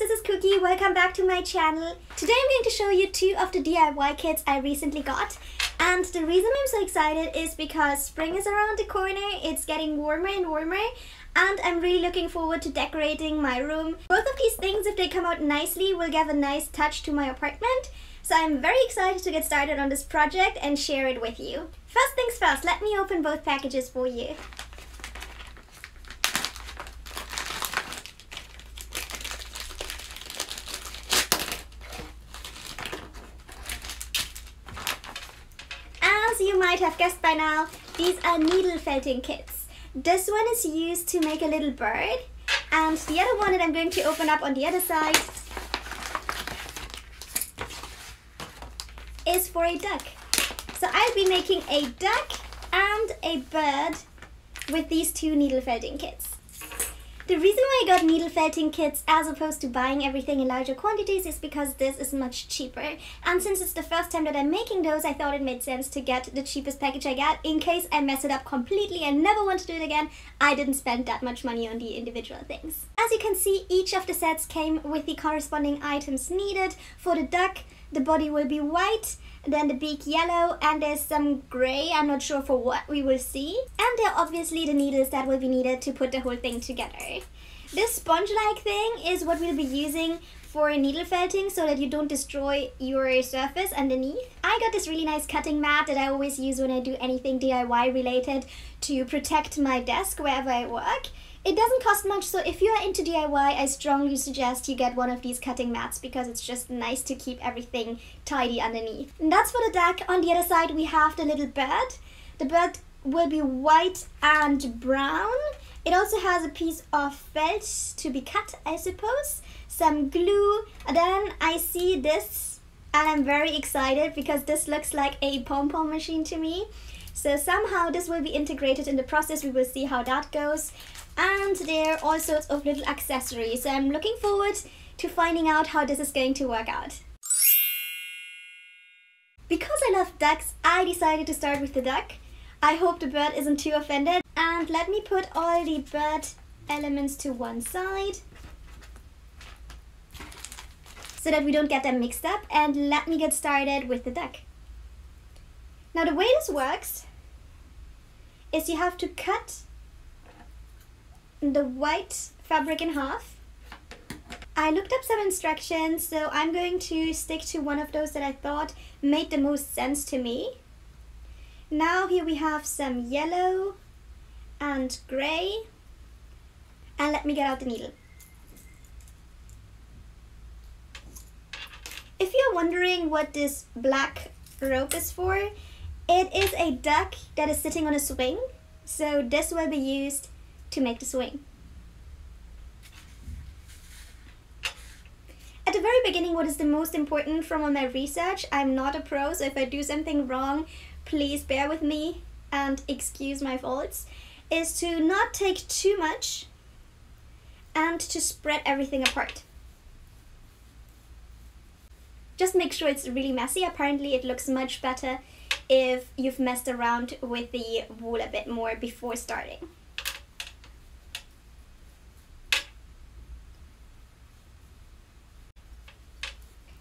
this is KuKy. Welcome back to my channel. Today I'm going to show you two of the DIY kits I recently got. And the reason I'm so excited is because spring is around the corner, it's getting warmer and warmer, and I'm really looking forward to decorating my room. Both of these things, if they come out nicely, will give a nice touch to my apartment. So I'm very excited to get started on this project and share it with you. First things first, let me open both packages for you. As you might have guessed by now, these are needle felting kits. This one is used to make a little bird, and the other one that I'm going to open up on the other side is for a duck. So I'll be making a duck and a bird with these two needle felting kits. The reason why I got needle felting kits as opposed to buying everything in larger quantities is because this is much cheaper. And since it's the first time that I'm making those, I thought it made sense to get the cheapest package I get in case I mess it up completely and never want to do it again. I didn't spend that much money on the individual things. As you can see, each of the sets came with the corresponding items needed. For the duck, the body will be white, then the beak yellow, and there's some gray, I'm not sure for what we will see. And there are obviously the needles that will be needed to put the whole thing together. This sponge-like thing is what we'll be using for needle felting so that you don't destroy your surface underneath. I got this really nice cutting mat that I always use when I do anything DIY related to protect my desk wherever I work. It doesn't cost much, so if you are into DIY, I strongly suggest you get one of these cutting mats because it's just nice to keep everything tidy underneath. And that's for the deck. On the other side, we have the little bird. The bird will be white and brown. It also has a piece of felt to be cut, I suppose. Some glue. And then I see this and I'm very excited because this looks like a pom-pom machine to me. So somehow this will be integrated in the process. We will see how that goes and there are all sorts of little accessories. So I'm looking forward to finding out how this is going to work out. Because I love ducks, I decided to start with the duck. I hope the bird isn't too offended. And let me put all the bird elements to one side so that we don't get them mixed up. And let me get started with the duck. Now the way this works is you have to cut the white fabric in half. I looked up some instructions, so I'm going to stick to one of those that I thought made the most sense to me. Now here we have some yellow and gray. And let me get out the needle. If you're wondering what this black rope is for, it is a duck that is sitting on a swing. So this will be used to make the swing. At the very beginning, what is the most important from all my research, I'm not a pro, so if I do something wrong, please bear with me and excuse my faults, is to not take too much and to spread everything apart. Just make sure it's really messy. Apparently it looks much better if you've messed around with the wool a bit more before starting.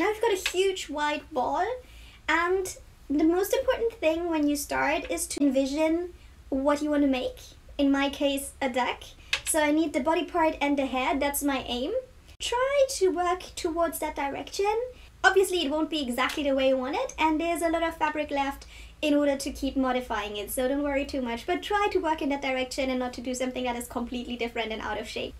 Now I've got a huge white ball and the most important thing when you start is to envision what you want to make. In my case, a duck. So I need the body part and the head, that's my aim. Try to work towards that direction. Obviously it won't be exactly the way you want it and there's a lot of fabric left in order to keep modifying it, so don't worry too much. But try to work in that direction and not to do something that is completely different and out of shape.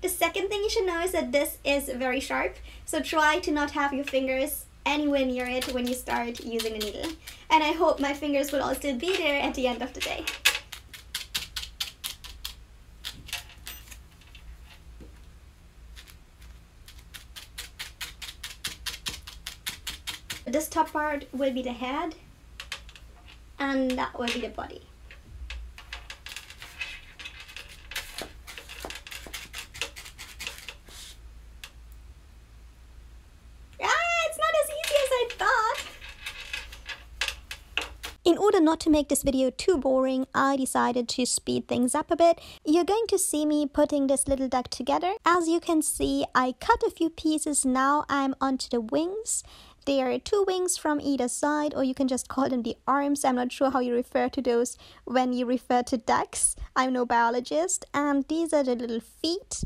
The second thing you should know is that this is very sharp, so try to not have your fingers anywhere near it when you start using the needle. And I hope my fingers will all still be there at the end of the day. This top part will be the head and that will be the body. In order not to make this video too boring, I decided to speed things up a bit. You're going to see me putting this little duck together. As you can see, I cut a few pieces. Now I'm onto the wings. There are two wings from either side, or you can just call them the arms. I'm not sure how you refer to those when you refer to ducks. I'm no biologist. And these are the little feet.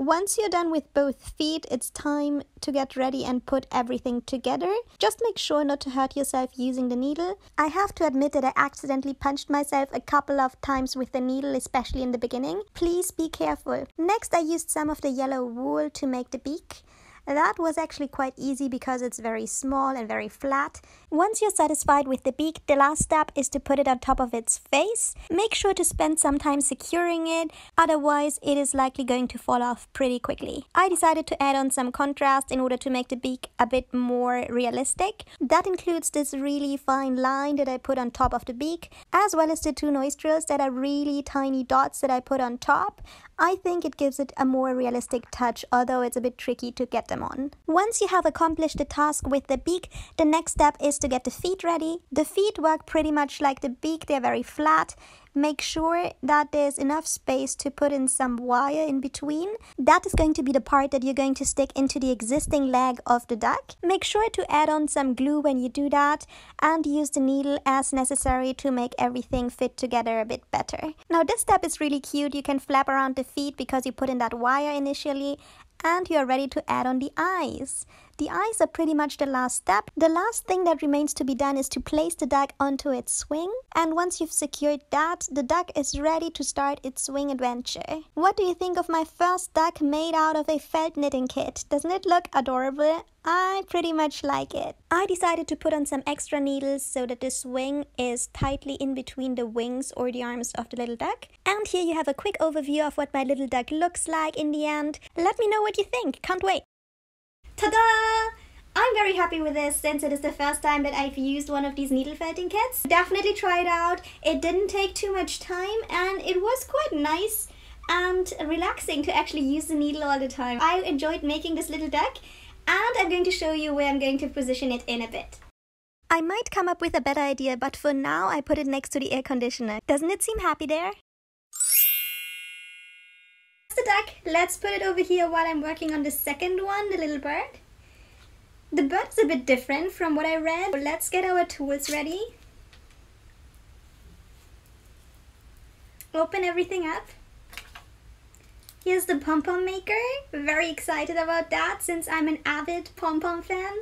Once you're done with both feet, it's time to get ready and put everything together. Just make sure not to hurt yourself using the needle. I have to admit that I accidentally punched myself a couple of times with the needle, especially in the beginning. Please be careful. Next, I used some of the yellow wool to make the beak. That was actually quite easy because it's very small and very flat. Once you're satisfied with the beak, the last step is to put it on top of its face. Make sure to spend some time securing it, otherwise it is likely going to fall off pretty quickly. I decided to add on some contrast in order to make the beak a bit more realistic. That includes this really fine line that I put on top of the beak, as well as the two nostrils that are really tiny dots that I put on top. I think it gives it a more realistic touch, although it's a bit tricky to get them on. Once you have accomplished the task with the beak, the next step is to get the feet ready. The feet work pretty much like the beak, they're very flat. Make sure that there's enough space to put in some wire in between. That is going to be the part that you're going to stick into the existing leg of the duck. Make sure to add on some glue when you do that and use the needle as necessary to make everything fit together a bit better. Now this step is really cute. You can flap around the feet because you put in that wire initially and you're ready to add on the eyes. The eyes are pretty much the last step. The last thing that remains to be done is to place the duck onto its swing. And once you've secured that, the duck is ready to start its swing adventure. What do you think of my first duck made out of a felt knitting kit? Doesn't it look adorable? I pretty much like it. I decided to put on some extra needles so that the swing is tightly in between the wings or the arms of the little duck. And here you have a quick overview of what my little duck looks like in the end. Let me know what you think. Can't wait. Ta-da! I'm very happy with this since it is the first time that I've used one of these needle felting kits. Definitely try it out. It didn't take too much time and it was quite nice and relaxing to actually use the needle all the time. I enjoyed making this little duck and I'm going to show you where I'm going to position it in a bit. I might come up with a better idea, but for now I put it next to the air conditioner. Doesn't it seem happy there? The duck. Let's put it over here while I'm working on the second one, the little bird. The bird's a bit different from what I read. Let's get our tools ready. Open everything up. Here's the pom-pom maker. Very excited about that since I'm an avid pom-pom fan.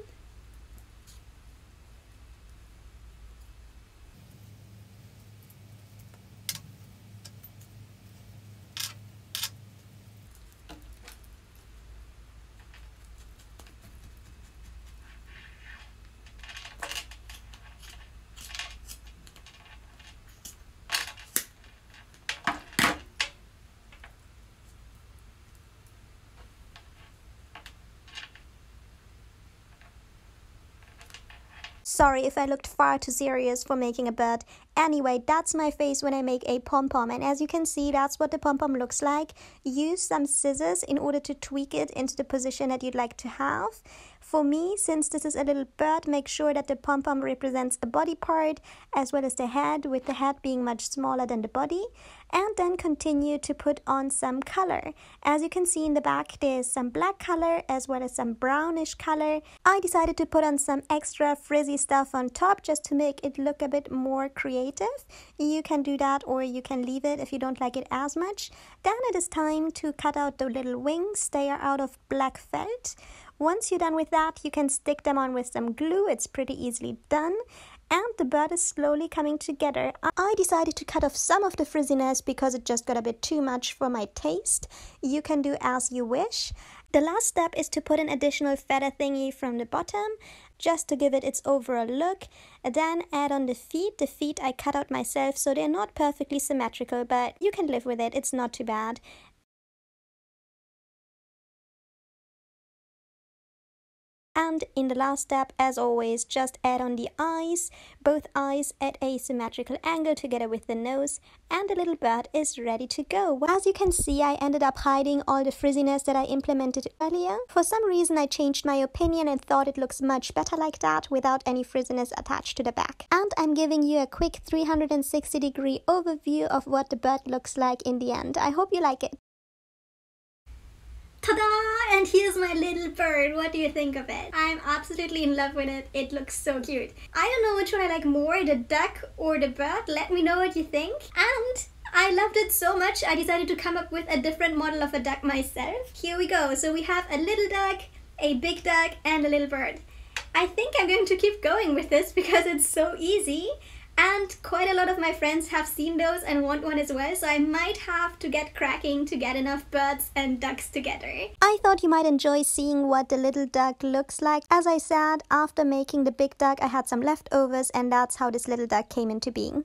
Sorry if I looked far too serious for making a bird. Anyway, that's my face when I make a pom-pom and as you can see that's what the pom-pom looks like. Use some scissors in order to tweak it into the position that you'd like to have. For me, since this is a little bird, make sure that the pom-pom represents the body part as well as the head, with the head being much smaller than the body. And then continue to put on some color. As you can see in the back, there's some black color as well as some brownish color. I decided to put on some extra frizzy stuff on top just to make it look a bit more creative. You can do that or you can leave it if you don't like it as much. Then it is time to cut out the little wings. They are out of black felt. Once you're done with that, you can stick them on with some glue. It's pretty easily done. And the bird is slowly coming together. I decided to cut off some of the frizziness because it just got a bit too much for my taste. You can do as you wish. The last step is to put an additional feather thingy from the bottom just to give it its overall look. Then add on the feet. The feet I cut out myself so they're not perfectly symmetrical but you can live with it. It's not too bad. And in the last step, as always, just add on the eyes, both eyes at a symmetrical angle together with the nose, and the little bird is ready to go. As you can see, I ended up hiding all the frizziness that I implemented earlier. For some reason, I changed my opinion and thought it looks much better like that without any frizziness attached to the back. And I'm giving you a quick 360 degree overview of what the bird looks like in the end. I hope you like it. Ta-da! And here's my little bird. What do you think of it? I'm absolutely in love with it. It looks so cute. I don't know which one I like more, the duck or the bird. Let me know what you think. And I loved it so much, I decided to come up with a different model of a duck myself. Here we go. So we have a little duck, a big duck, and a little bird. I think I'm going to keep going with this because it's so easy. And quite a lot of my friends have seen those and want one as well, so I might have to get cracking to get enough birds and ducks together. I thought you might enjoy seeing what the little duck looks like. As I said, after making the big duck, I had some leftovers, and that's how this little duck came into being.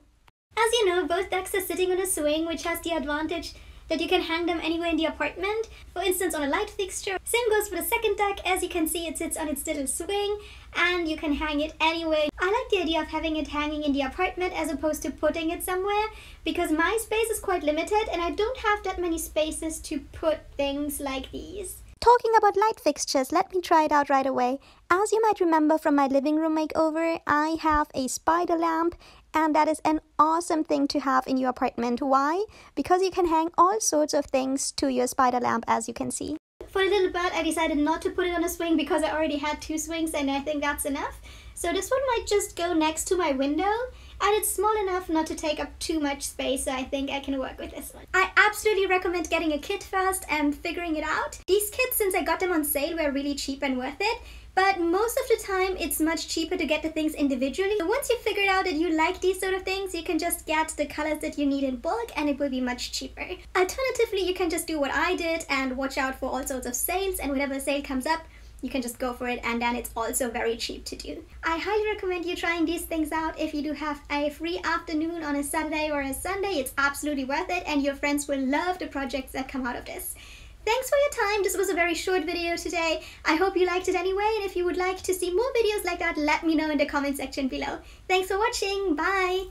As you know, both ducks are sitting on a swing, which has the advantage that you can hang them anywhere in the apartment, for instance on a light fixture. Same goes for the second duck, as you can see it sits on its little swing and you can hang it anywhere. I like the idea of having it hanging in the apartment as opposed to putting it somewhere because my space is quite limited and I don't have that many spaces to put things like these. Talking about light fixtures, let me try it out right away. As you might remember from my living room makeover, I have a spider lamp and that is an awesome thing to have in your apartment. Why? Because you can hang all sorts of things to your spider lamp as you can see. For the little bird, I decided not to put it on a swing because I already had two swings and I think that's enough. So this one might just go next to my window and it's small enough not to take up too much space so I think I can work with this one. I absolutely recommend getting a kit first and figuring it out. These kits since I got them on sale were really cheap and worth it but most of the time, it's much cheaper to get the things individually. So once you figured out that you like these sort of things, you can just get the colors that you need in bulk and it will be much cheaper. Alternatively, you can just do what I did and watch out for all sorts of sales and whenever a sale comes up, you can just go for it and then it's also very cheap to do. I highly recommend you trying these things out if you do have a free afternoon on a Saturday or a Sunday. It's absolutely worth it and your friends will love the projects that come out of this. Thanks for your time. This was a very short video today. I hope you liked it anyway, and if you would like to see more videos like that, let me know in the comment section below. Thanks for watching. Bye!